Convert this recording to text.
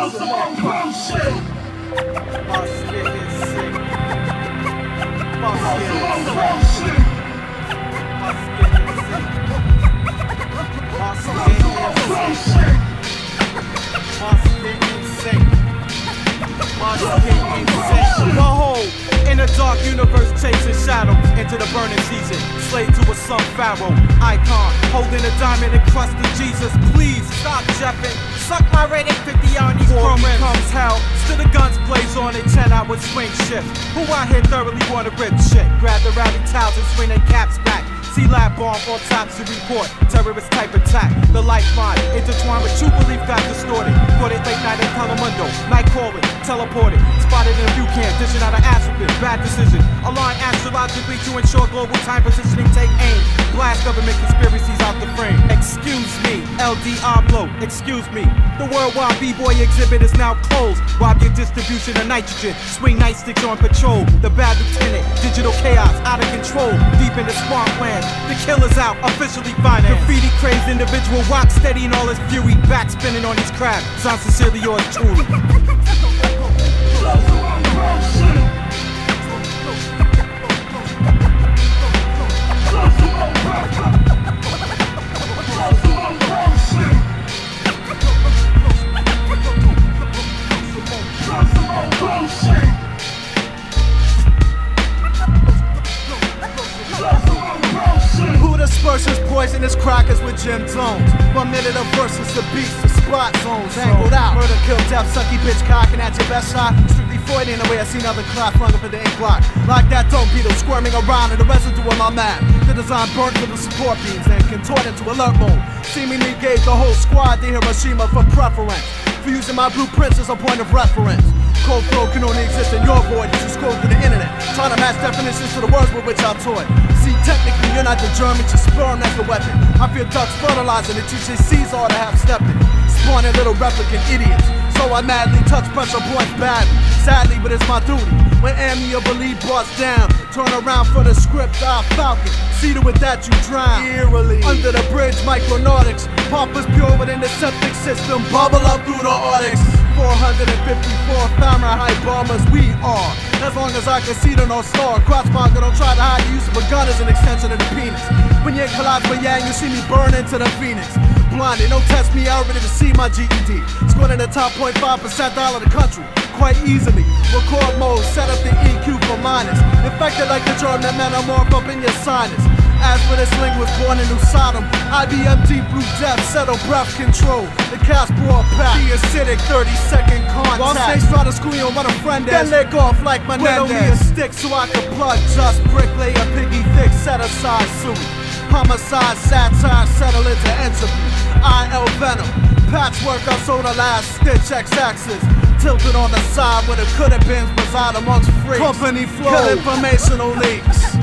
My shit. is dark universe chasing shadow into the burning season. Slave to a sun pharaoh icon, holding a diamond encrusted Jesus. Please stop jeffing. Suck my rating 50 on these chrome comes hell. Still the guns blaze on a 10 hour swing shift. Who out here thoroughly wanna rip shit? Grab the rally towels and swing their caps back. See lab bomb autopsy report, terrorist type attack. The lifeline intertwined with true belief got distorted. Caught it late night in night calling, teleported. Spotted in a view camp, dishing out an African. Bad decision. Aligned astrologically to ensure global time positioning. Take aim. Blast government conspiracies out the frame. Excuse me, El Diablo. Excuse me. The worldwide b-boy exhibit is now closed. Rob your distribution of nitrogen. Swing nightsticks on patrol. The bad lieutenant. Digital chaos out of control. Deep in the swampland. The killer's out. Officially financed. Graffiti crazed individual. Rock steady in all his fury. Back spinning on his crab. Sounds sincerely yours truly. Disperses poisonous crackers with Jim Jones? One minute of verses, the beats, the spot zones angled out. Murder, kill, death, sucky bitch cocking at your best shot. Strictly Freudian the way I seen other class run up the ink block. Like that dome beetle squirming around in the residue of my map. The design burnt with the support beams and contorted to alert mode. Seemingly gave the whole squad the Hiroshima for preference. For using my blueprints as a point of reference. Cold flow can only exist in your void as you scroll through the internet. Trying to match definitions to the words with which I toy. See, technically, you're not the German, your sperm as the weapon. I feel ducks fertilizing the TJC's all to have stepping. Spawning little replicant idiots. So I madly touch pressure points badly. Sadly, but it's my duty. When believe bust down, turn around for the script, I falcon. See to it that you drown. Eerily. Under the bridge, micronautics. Is pure within the septic system. Bubble up through the Arctics. 454 Fahrenheit bombers we are. As long as I can see the North Star, Crossmonger don't try to hide the use of a gun as an extension of the penis. When Yin collides with Yang, you see me burn into the phoenix. Blinded, don't test me out, ready to see my GED. Scored in the top 0.5 percentile of the country, quite easily. Record mode, set up the EQ for minus. Infected like the germ that metamorph up in your sinus. As for this linguist born in New Sodom, IBM Deep Blue Death, settle breath control. The Casper pack, the acidic 30 second contact. While snakes try to you on what a friend is, then lick off like my With only a stick so I can plug just bricklayer, piggy thick, set aside suit. Homicide, satire, settle into entropy. IL venom, patchwork, I sold the last stitch X axis. Tilted on the side where the could have been reside amongst freaks. Company flow, kill informational leaks.